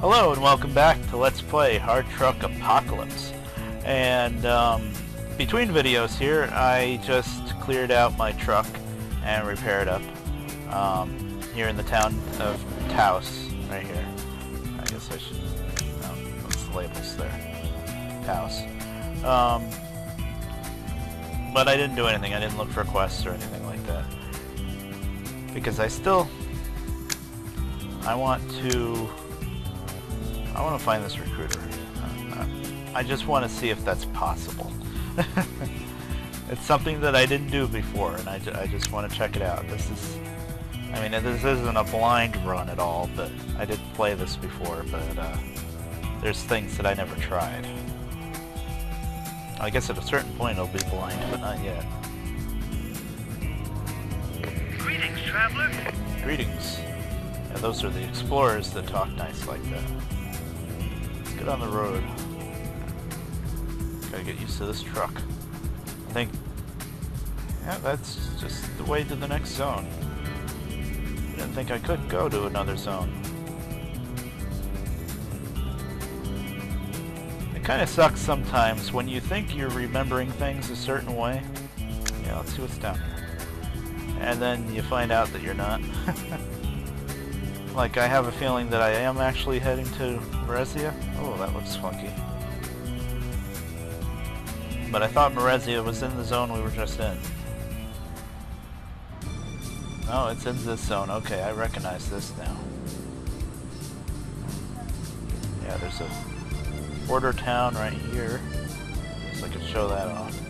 Hello and welcome back to Let's Play Hard Truck Apocalypse. And um, between videos here, I just cleared out my truck and repaired up um, here in the town of Taos, right here. I guess I should, no, what's the labels there? Taos. Um, but I didn't do anything. I didn't look for quests or anything like that. Because I still, I want to I want to find this recruiter. Uh, I just want to see if that's possible. it's something that I didn't do before, and I, I just want to check it out. This is, I mean, this isn't a blind run at all, but I did play this before, but uh, there's things that I never tried. I guess at a certain point it'll be blind, but not yet. Greetings, traveler. Greetings. Yeah, those are the explorers that talk nice like that. Get on the road. Gotta get used to this truck. I think... Yeah, that's just the way to the next zone. I didn't think I could go to another zone. It kind of sucks sometimes when you think you're remembering things a certain way. Yeah, let's see what's down here. And then you find out that you're not. Like, I have a feeling that I am actually heading to Marezia. Oh, that looks funky. But I thought Marezia was in the zone we were just in. Oh, it's in this zone. Okay, I recognize this now. Yeah, there's a border town right here. Guess I could show that off.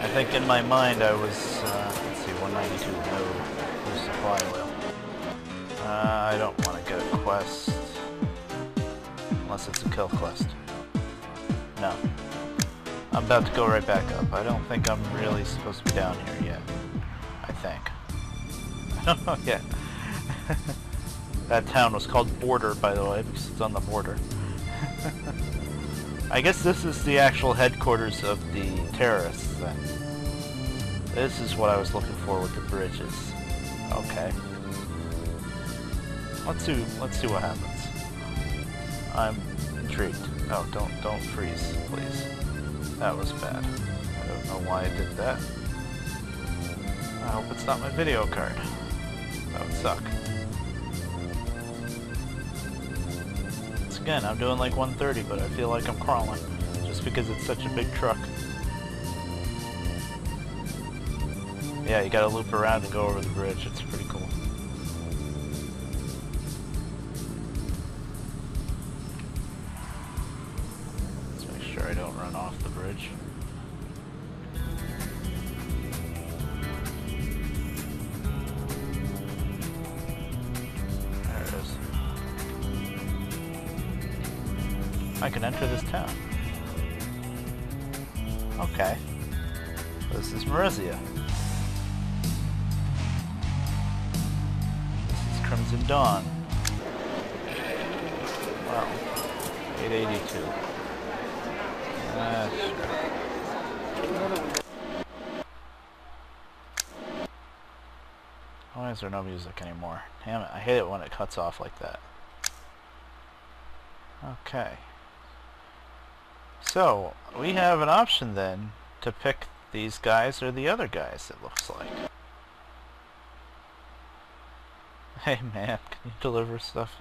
I think in my mind I was, uh, let's see, 192, no supply oil. Uh, I don't want to get a quest. Unless it's a kill quest. No. I'm about to go right back up. I don't think I'm really supposed to be down here yet. I think. I don't know yet. that town was called Border, by the way, because it's on the border. I guess this is the actual headquarters of the terrorists, then. This is what I was looking for with the bridges. Okay. Let's see. Let's see what happens. I'm intrigued. Oh, don't don't freeze, please. That was bad. I don't know why I did that. I hope it's not my video card. That would suck. Once again, I'm doing like 130, but I feel like I'm crawling, just because it's such a big truck. Yeah, you gotta loop around and go over the bridge. It's pretty cool. Is there no music anymore? Damn it, I hate it when it cuts off like that. Okay. So, we have an option then to pick these guys or the other guys, it looks like. Hey man, can you deliver stuff?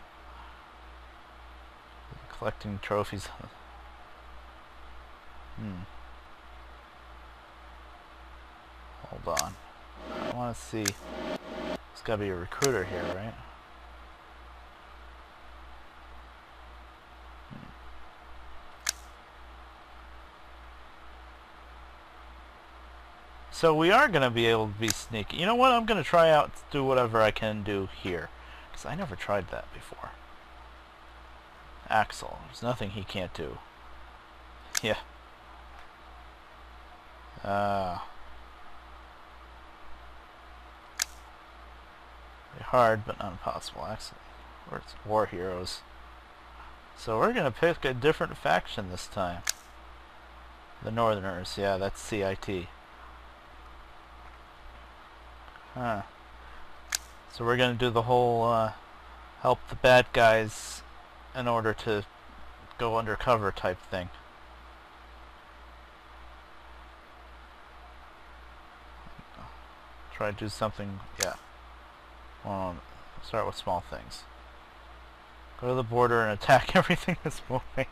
Collecting trophies. hmm. Hold on. I want to see. There's got to be a recruiter here, right? So we are going to be able to be sneaky. You know what? I'm going to try out do whatever I can do here. Because I never tried that before. Axel. There's nothing he can't do. Yeah. Uh, hard, but not impossible. Axel. It's war heroes. So we're going to pick a different faction this time. The Northerners. Yeah, that's CIT. Huh. So we're going to do the whole uh, help the bad guys in order to go undercover type thing. Try to do something, yeah. Well, start with small things. Go to the border and attack everything that's moving.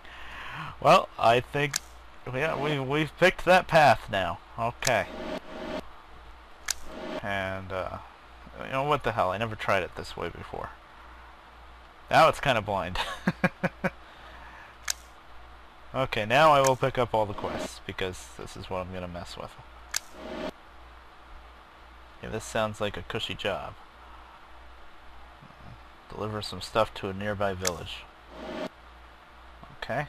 Well, I think, yeah, we, we've picked that path now. Okay. And, uh, you know, what the hell, I never tried it this way before. Now it's kind of blind. okay, now I will pick up all the quests, because this is what I'm going to mess with. Yeah, this sounds like a cushy job. Deliver some stuff to a nearby village. Okay.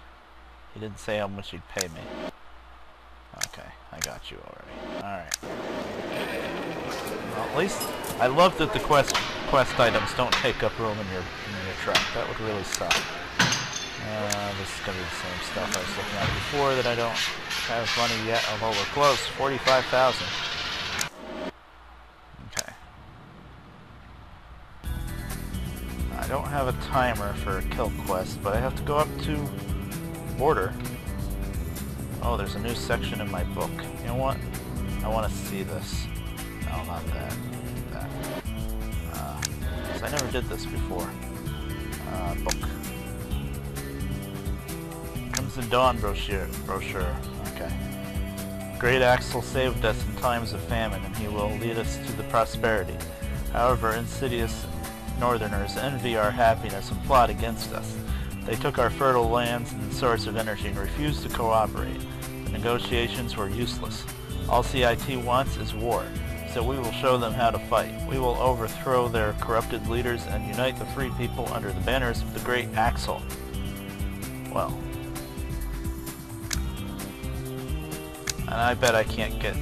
He didn't say how much he'd pay me. Okay, I got you already. Alright. Well, at least, I love that the quest quest items don't take up room in your, in your truck. That would really suck. Uh, this is going to be the same stuff I was looking at before that I don't have money yet, although we're close. 45000 timer for a kill quest, but I have to go up to border. Oh, there's a new section in my book. You know what? I want to see this. No, not that. That. Uh, I never did this before. Uh, book. Crimson Dawn brochure. Brochure. Okay. Great Axel saved us in times of famine, and he will lead us to the prosperity. However, insidious northerners envy our happiness and plot against us. They took our fertile lands and source of energy and refused to cooperate. The negotiations were useless. All CIT wants is war, so we will show them how to fight. We will overthrow their corrupted leaders and unite the free people under the banners of the great Axel. Well. And I bet I can't get...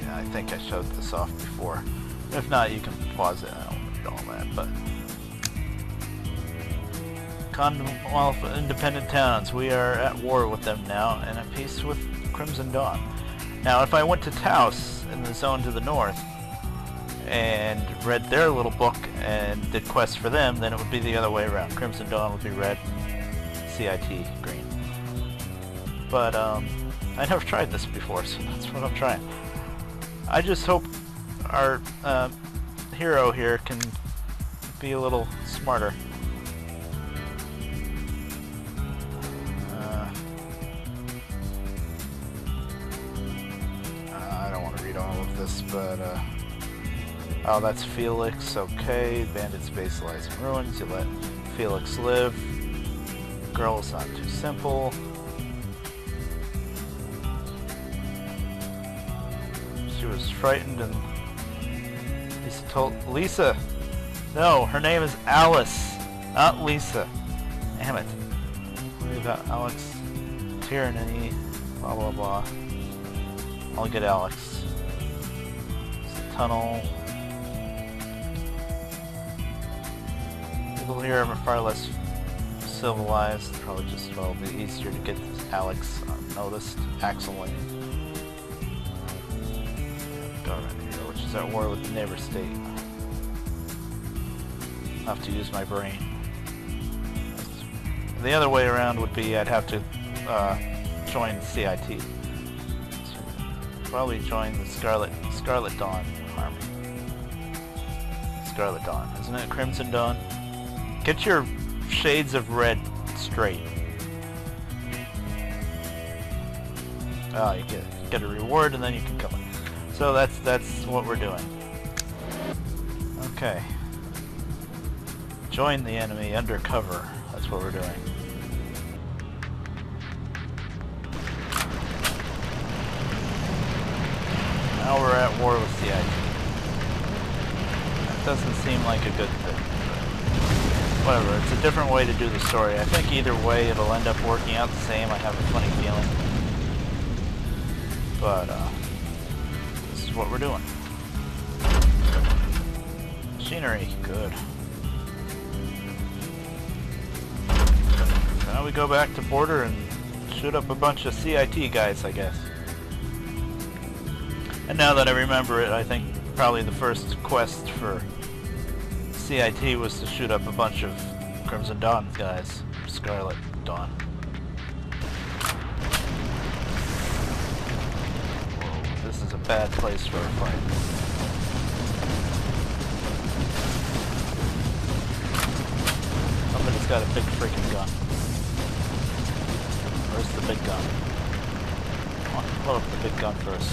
Yeah, I think I showed this off before. If not, you can pause it. I don't read all that, but... Commonwealth independent towns. We are at war with them now, and at peace with Crimson Dawn. Now, if I went to Taos, in the zone to the north, and read their little book and did quests for them, then it would be the other way around. Crimson Dawn would be red, CIT green. But, um, I never tried this before, so that's what I'm trying. I just hope our uh, hero here can be a little smarter. Uh, I don't want to read all of this, but uh, oh, that's Felix. Okay, bandits base lies in ruins. You let Felix live. Girl is not too simple. She was frightened and told Lisa. No, her name is Alice, not Lisa. Damn it. Worry about Alex, tyranny, blah blah blah. I'll get Alex. Tunnel. People here are far less civilized. Probably just well, be easier to get Alex unnoticed. Axel Lane. Government here, is at war with the neighbor state. I'll have to use my brain. The other way around would be I'd have to uh, join CIT. Probably join the Scarlet Scarlet Dawn army. Scarlet Dawn, isn't it? Crimson Dawn. Get your shades of red straight. Oh, you get get a reward and then you can come. So that's that's what we're doing. Okay. Join the enemy undercover. That's what we're doing. Now we're at war with the CIT. That doesn't seem like a good thing. Whatever, it's a different way to do the story. I think either way it'll end up working out the same. I have a funny feeling. But, uh, is what we're doing. Scenery, good. Now we go back to border and shoot up a bunch of CIT guys, I guess. And now that I remember it, I think probably the first quest for CIT was to shoot up a bunch of Crimson Dawn guys. Scarlet Dawn. Bad place for a fight. Somebody's got a big freaking gun. Where's the big gun? Come on, blow up the big gun first.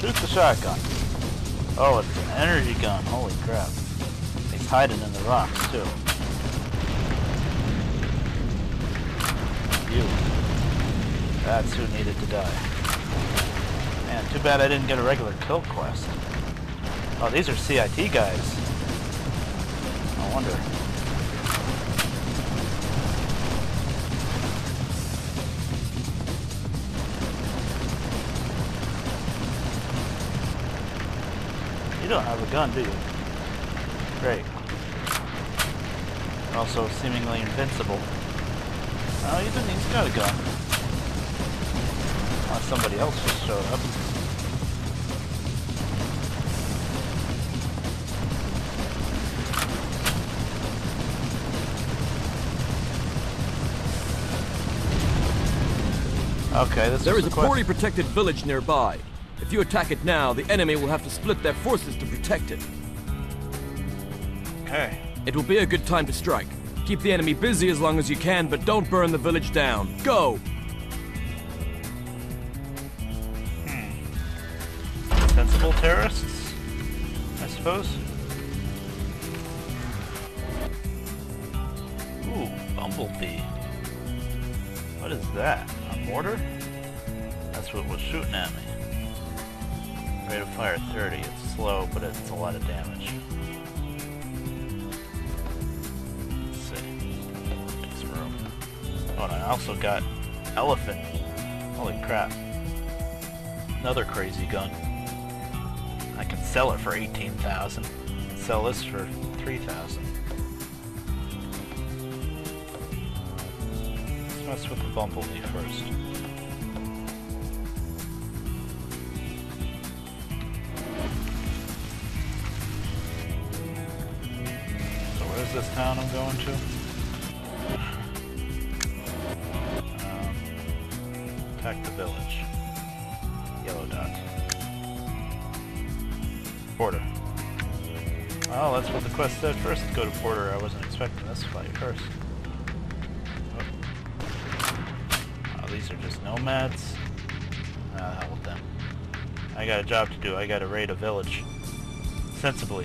Shoot the shotgun. Oh, it's an energy gun. Holy crap. He's hiding in the rocks, too. You. That's who needed to die. Man, too bad I didn't get a regular kill quest. Oh, these are CIT guys. I wonder. You don't have a gun, do you? Great. Also seemingly invincible. Oh, he didn't, he's got a gun. Unless somebody else just showed up. Okay, this There is is a the poorly protected village nearby. If you attack it now, the enemy will have to split their forces to protect it. Okay. It will be a good time to strike. Keep the enemy busy as long as you can, but don't burn the village down. Go! Sensible terrorists, I suppose. Ooh, bumblebee. What is that? A mortar? That's what was shooting at me. Rate of fire 30. It's slow, but it's a lot of damage. Let's see. Some room. Oh, and I also got elephant. Holy crap. Another crazy gun. Can sell it for 18,000. Sell this for 3,000. Let's mess with the bumblebee first. So where's this town I'm going to? Um, attack the village. Yellow dot. Porter. Oh, that's what the quest said first. Go to Porter. I wasn't expecting this fight first. Oh, Oh, these are just nomads. Ah, hell with them. I got a job to do. I got to raid a village. Sensibly.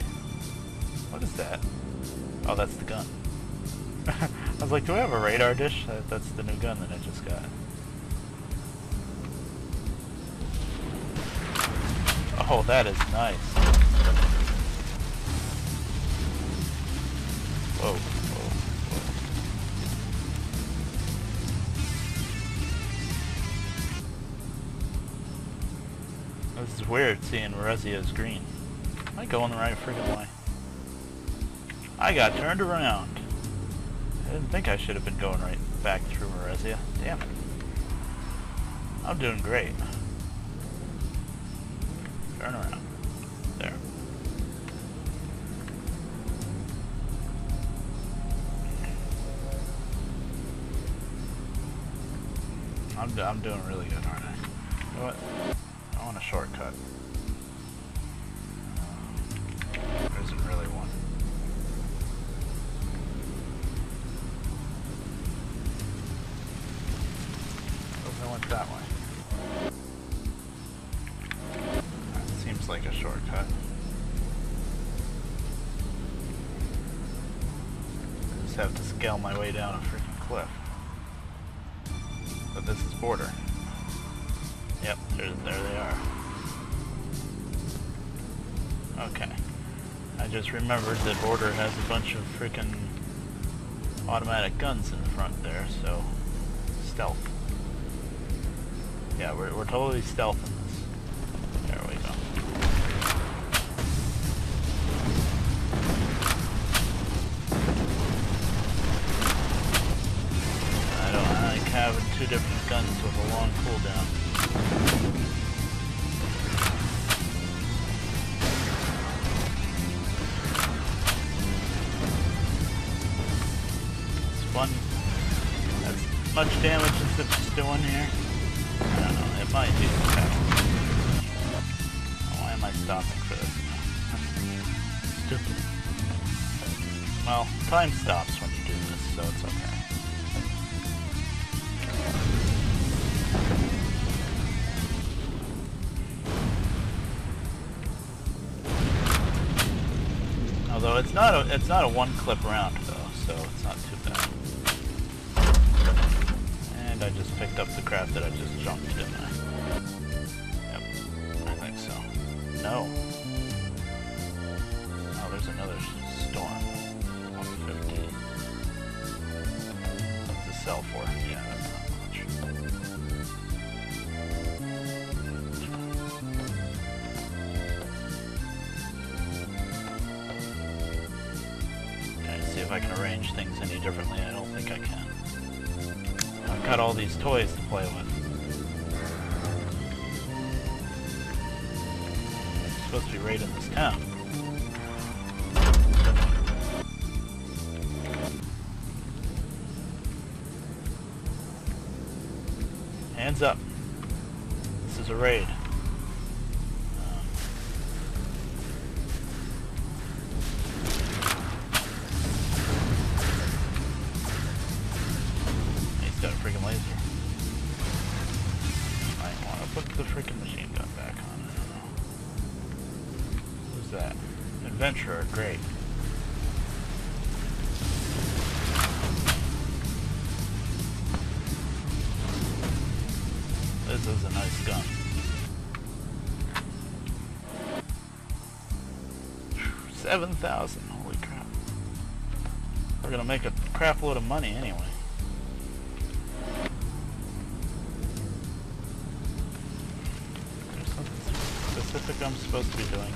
What is that? Oh, that's the gun. I was like, do I have a radar dish? That, that's the new gun that I just got. Oh, that is nice. Weird seeing Rezia's green. I going the right freaking way? I got turned around. I didn't think I should have been going right back through Marezia. Damn it. I'm doing great. Turn around. There. I'm, I'm doing really good, aren't I? You know what? Want a shortcut. Remembered that border has a bunch of freaking automatic guns in the front there, so stealth. Yeah, we're, we're totally stealthing this. There we go. I don't like having two different guns with a long cooldown. Although it's not a it's not a one clip round though, so it's not too bad. And I just picked up the crap that I just jumped, didn't I? Yep, I think so. No. Oh, there's another storm. 150. What's the sell for? Yeah, got all these toys to play with. I'm supposed to be right in this town. Great. This is a nice gun. Seven thousand, holy crap. We're gonna make a crap load of money anyway. I'm supposed to be doing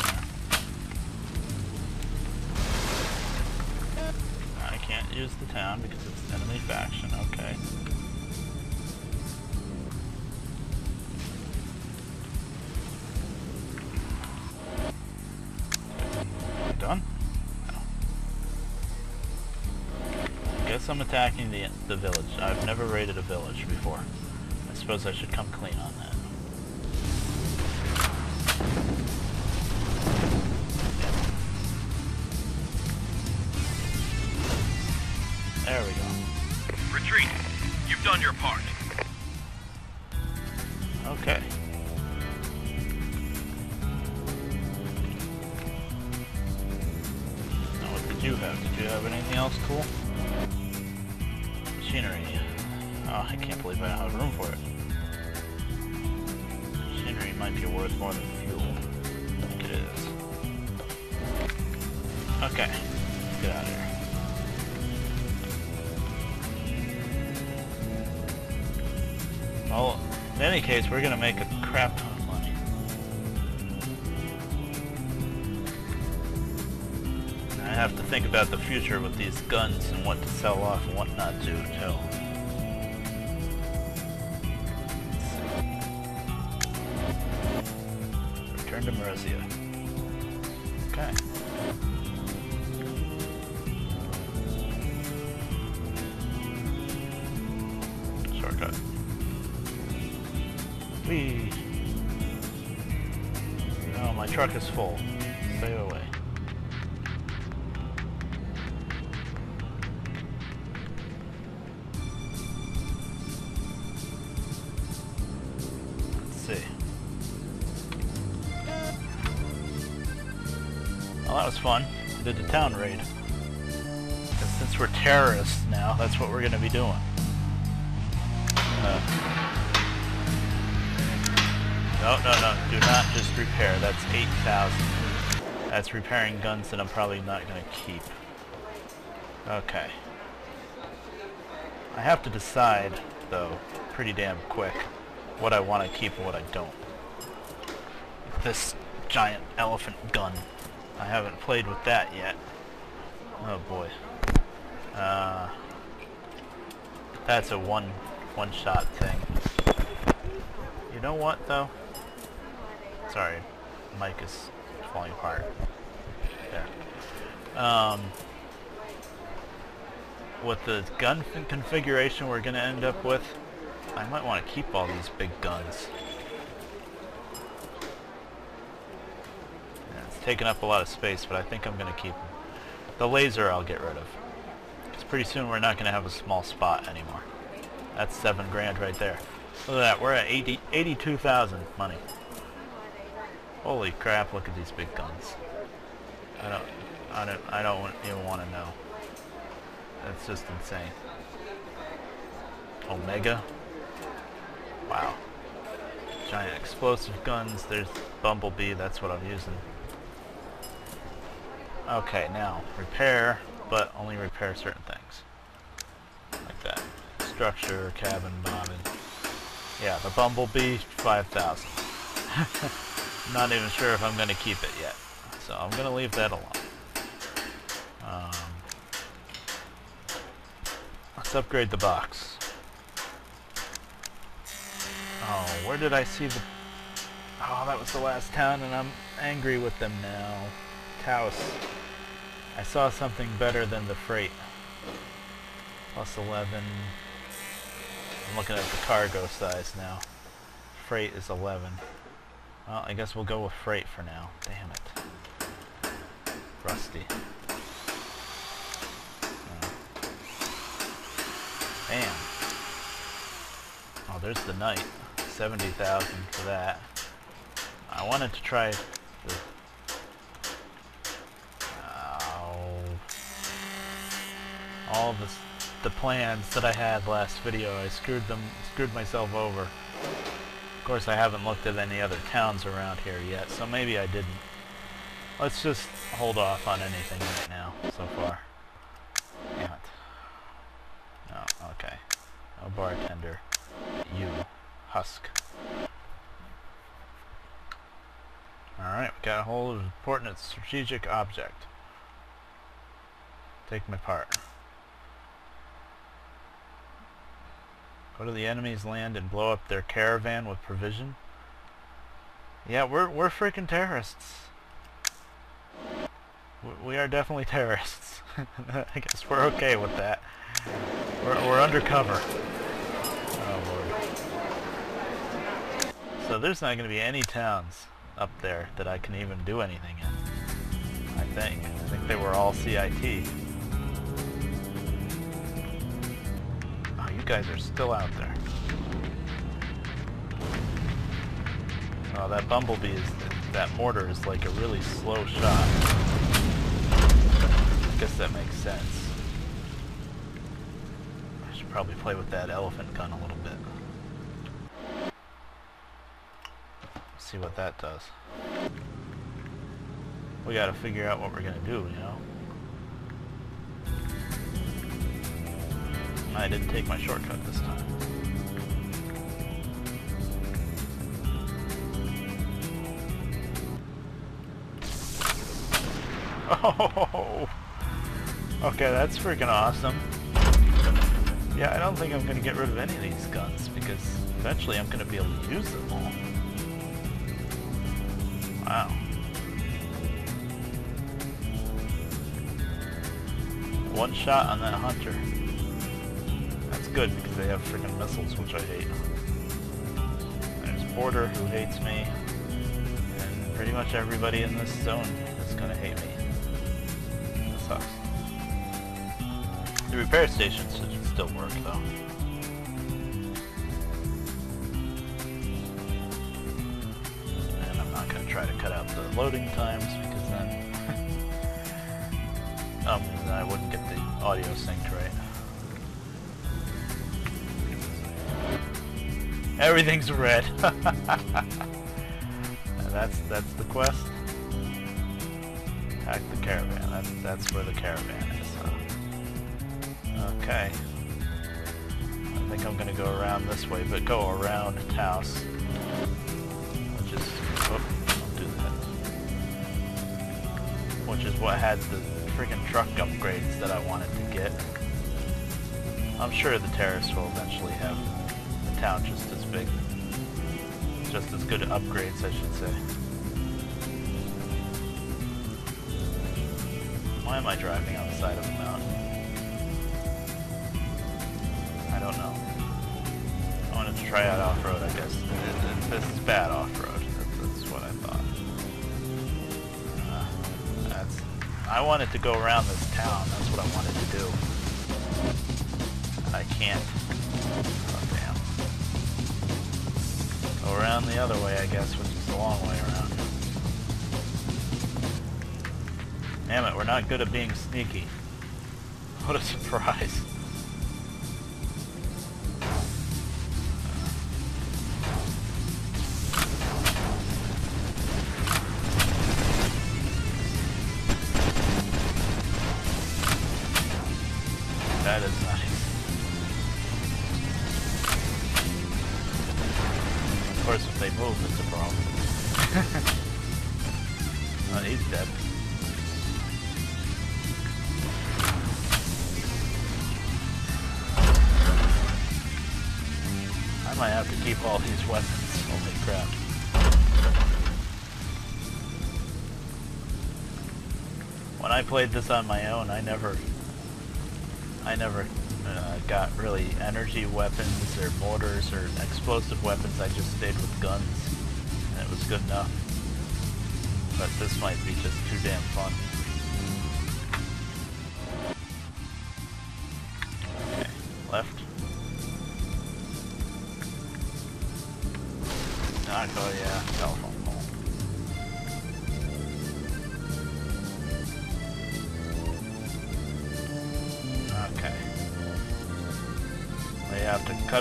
Guess I'm attacking the the village. I've never raided a village before. I suppose I should come clean on that. There we go. Retreat. You've done your part. Case, we're gonna make a crap ton of money. I have to think about the future with these guns and what to sell off and what not to, too. Return to Marizia. Okay. Truck is full. Stay away. Let's see. Well, that was fun. We did the town raid. Since we're terrorists now, that's what we're going to be doing. No, no, no. Do not just repair. That's 8,000. That's repairing guns that I'm probably not going to keep. Okay. I have to decide, though, pretty damn quick, what I want to keep and what I don't. This giant elephant gun. I haven't played with that yet. Oh boy. Uh, that's a one one shot thing. You know what though? Sorry, mic is falling apart. There. Um, with the gun configuration we're going to end up with, I might want to keep all these big guns. Yeah, it's taking up a lot of space, but I think I'm going to keep them. The laser I'll get rid of. Because pretty soon we're not going to have a small spot anymore. That's seven grand right there. Look at that, we're at 80, 82,000 money. Holy crap, look at these big guns. I don't, I don't, I don't even want to know. That's just insane. Omega. Wow. Giant explosive guns. There's Bumblebee. That's what I'm using. Okay, now repair, but only repair certain things. Like that. Structure, cabin, bobbin. Yeah, the Bumblebee, 5,000. Not even sure if I'm going to keep it yet. So I'm going to leave that alone. Um, let's upgrade the box. Oh, where did I see the... Oh, that was the last town, and I'm angry with them now. Taos. I saw something better than the freight. Plus 11. I'm looking at the cargo size now. Freight is 11. Well, I guess we'll go with freight for now. Damn it. Rusty. Oh. Damn. Oh, there's the knight. 70,000 for that. I wanted to try the... Oh. All the, the plans that I had last video, I screwed them, screwed myself over. Of course, I haven't looked at any other towns around here yet, so maybe I didn't. Let's just hold off on anything right now, so far. Damn it. Oh, okay. No bartender. You. Husk. Alright, we got a hold of an important strategic object. Take my part. Go to the enemy's land and blow up their caravan with provision. Yeah, we're we're freaking terrorists. We, are definitely terrorists. I guess we're okay with that. We're we're undercover. Oh. So there's not going to be any towns up there that I can even do anything in. I think. I think they were all CIT. Guys are still out there. Oh, that bumblebee is, that mortar is like a really slow shot. I guess that makes sense. I should probably play with that elephant gun a little bit. See what that does. We gotta figure out what we're gonna do, you know? I didn't take my shortcut this time. Oh! Okay, that's freaking awesome. Yeah, I don't think I'm going to get rid of any of these guns, because eventually I'm going to be able to use them all. Wow. One shot on that hunter good because they have freaking missiles, which I hate. There's Border, who hates me, and pretty much everybody in this zone is gonna hate me. That sucks. The repair stations should still work though. And I'm not gonna try to cut out the loading times because then um, I wouldn't get the audio synced right. Everything's red. that's that's the quest. Attack the caravan. That's that's where the caravan is. Okay. I think I'm gonna go around this way, but go around Taos. Which is oh, do that. Which is what had the freaking truck upgrades that I wanted to get. I'm sure the terrorists will eventually have town just as big. Just as good upgrades, I should say. Why am I driving on the side of a mountain? I don't know. I wanted to try out off-road, I guess. It- it- This is bad off-road. That's, that's what I thought. Uh, that's. I wanted to go around this town. That's what I wanted to do. I can't. Around the other way, I guess, which is the long way around. Damn it, we're not good at being sneaky. What a surprise. I played this on my own, I never I never uh, got really energy weapons or mortars or explosive weapons. I just stayed with guns, and it was good enough. But this might be just too damn fun.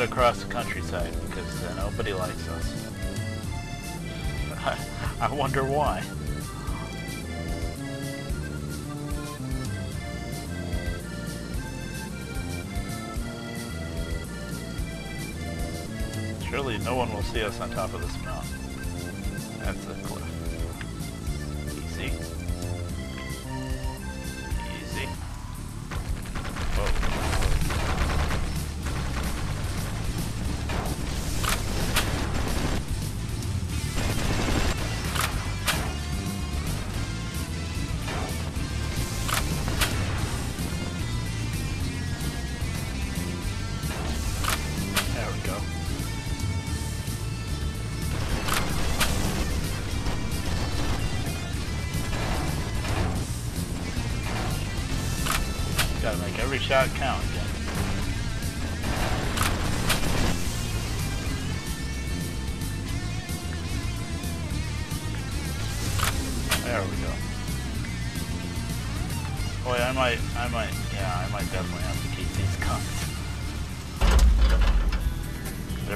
Across the countryside because uh, nobody likes us. I wonder why. Surely no one will see us on top of this mountain. That's a cliff.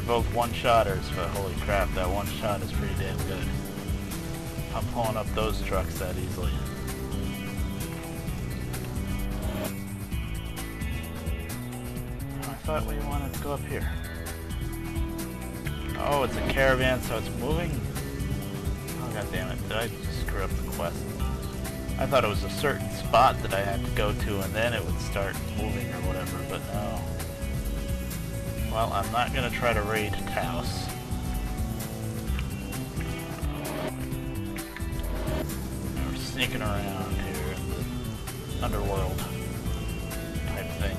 Both one-shotters, but holy crap, that one shot is pretty damn good. I'm pulling up those trucks that easily. I thought we wanted to go up here. Oh, it's a caravan, so it's moving? Oh, god damn it. Did I screw up the quest? I thought it was a certain spot that I had to go to and then it would start moving or whatever, but no. Well, I'm not gonna try to raid Taos. We're sneaking around here in the underworld type thing.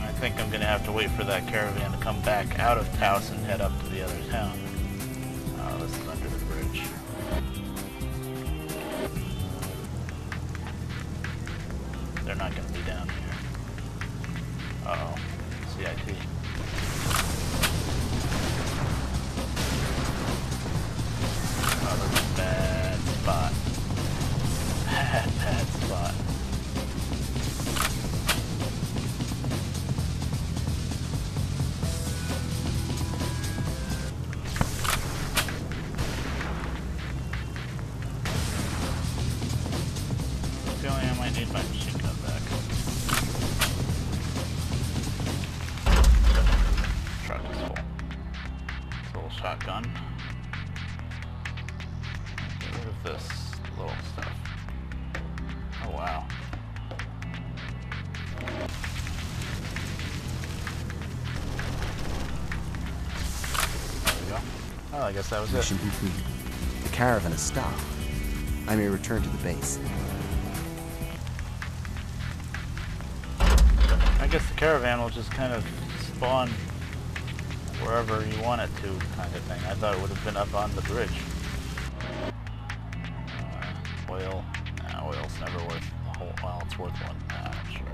I think I'm gonna have to wait for that caravan to come back out of Taos and head up to the other town. CIT. I guess that was it. Mission complete. The caravan has stopped. I may return to the base. I guess the caravan will just kind of spawn wherever you want it to, kind of thing. I thought it would have been up on the bridge. Uh, oil. Nah, oil's never worth a whole. Well, it's worth one. Nah, sure.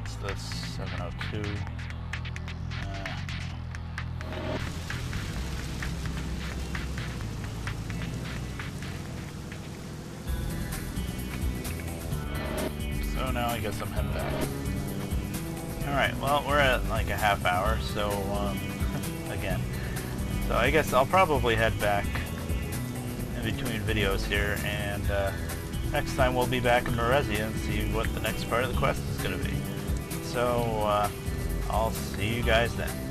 What's this? 702. I guess I'm heading back. Alright, well, we're at like a half hour, so, um, again. So I guess I'll probably head back in between videos here, and, uh, next time we'll be back in Marezia and see what the next part of the quest is going to be. So, uh, I'll see you guys then.